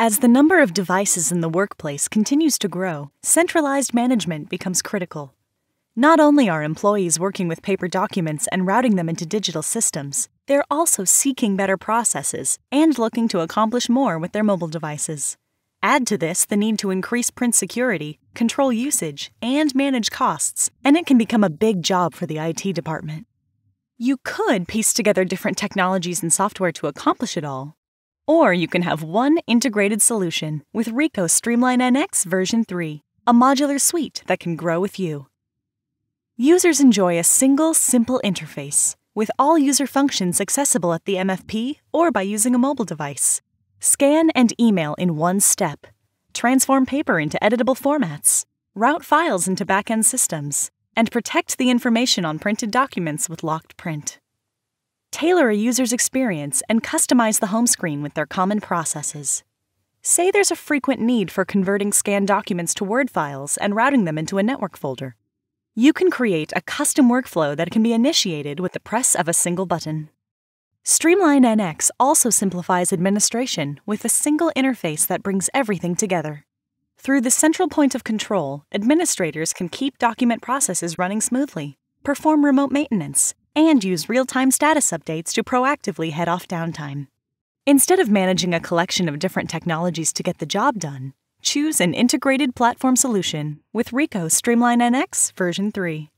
As the number of devices in the workplace continues to grow, centralized management becomes critical. Not only are employees working with paper documents and routing them into digital systems, they're also seeking better processes and looking to accomplish more with their mobile devices. Add to this the need to increase print security, control usage, and manage costs, and it can become a big job for the IT department. You could piece together different technologies and software to accomplish it all, or you can have one integrated solution with Ricoh Streamline NX version 3, a modular suite that can grow with you. Users enjoy a single, simple interface with all user functions accessible at the MFP or by using a mobile device. Scan and email in one step. Transform paper into editable formats. Route files into backend systems. And protect the information on printed documents with locked print. Tailor a user's experience and customize the home screen with their common processes. Say there's a frequent need for converting scanned documents to Word files and routing them into a network folder. You can create a custom workflow that can be initiated with the press of a single button. Streamline NX also simplifies administration with a single interface that brings everything together. Through the central point of control, administrators can keep document processes running smoothly, perform remote maintenance, and use real time status updates to proactively head off downtime. Instead of managing a collection of different technologies to get the job done, choose an integrated platform solution with Ricoh Streamline NX version 3.